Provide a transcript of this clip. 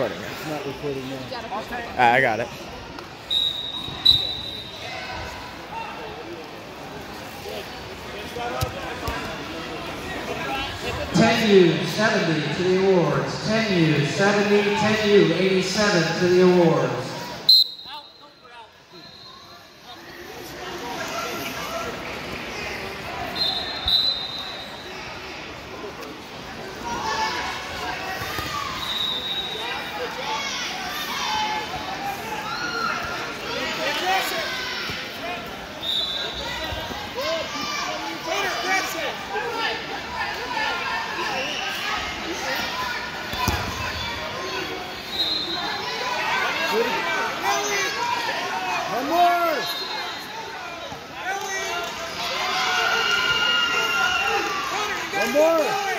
Recording. It's not recording now. Ah, I got it. Ten U, seventy to the awards. Ten U, seventy, ten U, eighty-seven to the awards. Good. One more. One more.